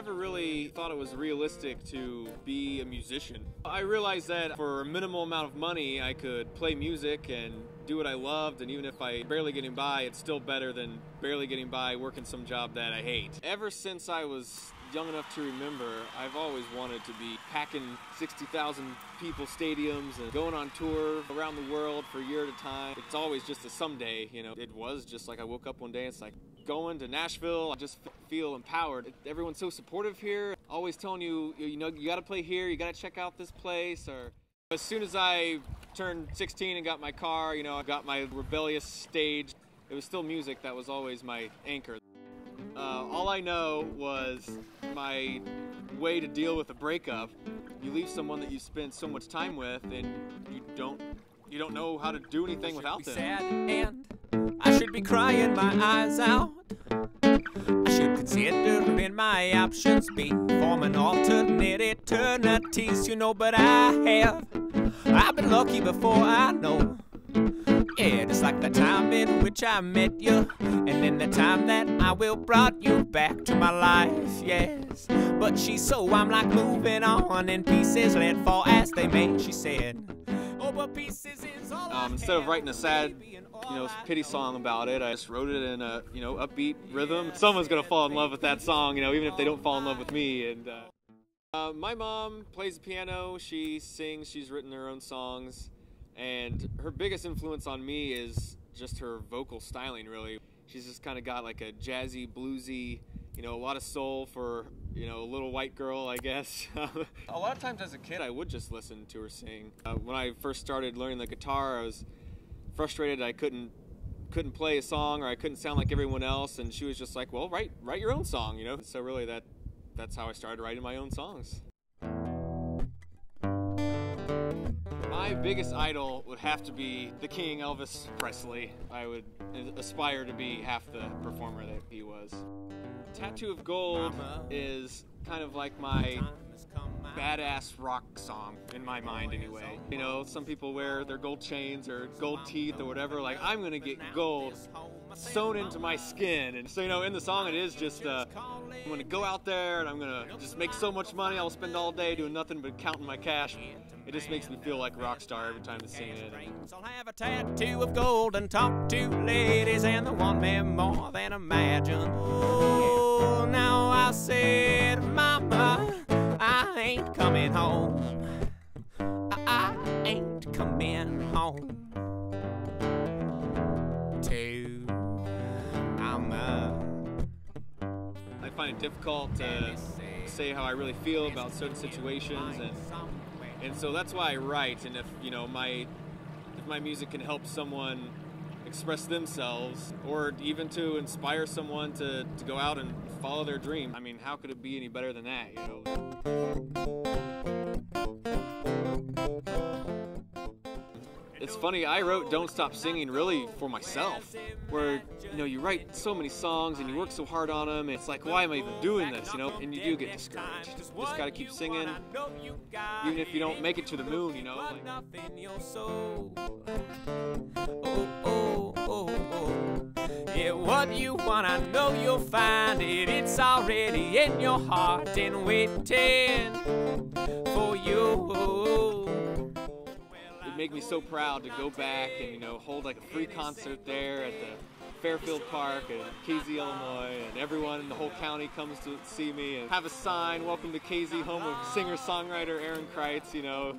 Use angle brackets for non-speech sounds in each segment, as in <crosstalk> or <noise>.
never really thought it was realistic to be a musician. I realized that for a minimal amount of money, I could play music and do what I loved, and even if I barely getting by, it's still better than barely getting by working some job that I hate. Ever since I was young enough to remember, I've always wanted to be packing 60,000 people stadiums and going on tour around the world for a year at a time. It's always just a someday, you know. It was just like I woke up one day and it's like going to Nashville, I just feel empowered. Everyone's so supportive here, always telling you, you know, you got to play here, you got to check out this place or as soon as I turned 16 and got my car, you know, I got my rebellious stage. It was still music that was always my anchor. Uh, all I know was my way to deal with a breakup. You leave someone that you spend so much time with, and you don't you don't know how to do anything without them. Sad and should be crying my eyes out. I should consider my options be forming alternate eternities, you know, but I have. I've been lucky before I know. Yeah, just like the time in which I met you, and then the time that I will brought you back to my life, yes. But she's so I'm like moving on in pieces, let fall as they may, she said. Um, instead of writing a sad, you know, pity song about it, I just wrote it in a, you know, upbeat rhythm. Someone's gonna fall in love with that song, you know, even if they don't fall in love with me. And uh, uh, my mom plays the piano. She sings. She's written her own songs. And her biggest influence on me is just her vocal styling, really. She's just kind of got like a jazzy, bluesy, you know, a lot of soul for, you know, a little white girl, I guess. <laughs> a lot of times as a kid, I would just listen to her sing. Uh, when I first started learning the guitar, I was frustrated I couldn't couldn't play a song or I couldn't sound like everyone else and she was just like, "Well, write write your own song," you know? So really that that's how I started writing my own songs. My biggest idol would have to be the King Elvis Presley. I would aspire to be half the performer that he was. Tattoo of Gold is kind of like my badass rock song in my mind anyway. You know, some people wear their gold chains or gold teeth or whatever. Like, I'm gonna get gold sewn into my skin. And so, you know, in the song, it is just, uh, I'm gonna go out there and I'm gonna just make so much money. I'll spend all day doing nothing but counting my cash. It just makes me feel like a rock star every time I sing it. So I'll have a tattoo of gold and talk to ladies and the one man more than imagine. Now I said, Mama, I ain't coming home. I ain't coming home. To Mama. I find it difficult to say how I really feel about certain situations and and so that's why I write. And if you know my if my music can help someone express themselves or even to inspire someone to, to go out and follow their dream. I mean, how could it be any better than that, you know? Funny, I wrote Don't Stop Singing really for myself. Where, you know, you write so many songs and you work so hard on them, it's like, why am I even doing this, you know? And you do get discouraged. Just gotta keep singing, even if you don't make it to the moon, you know? What you want, I know you'll find it. It's already in your heart and waiting for you make me so proud to go back and you know hold like a free concert there at the Fairfield Park in Casey, Illinois, and everyone in the whole county comes to see me and have a sign, welcome to Casey, home of singer-songwriter Aaron Crites, you know.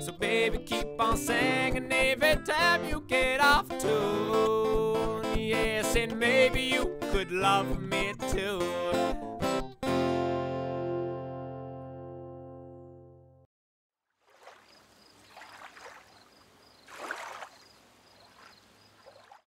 So baby, keep on singing every time you get off tune. Yes, and maybe you could love me too.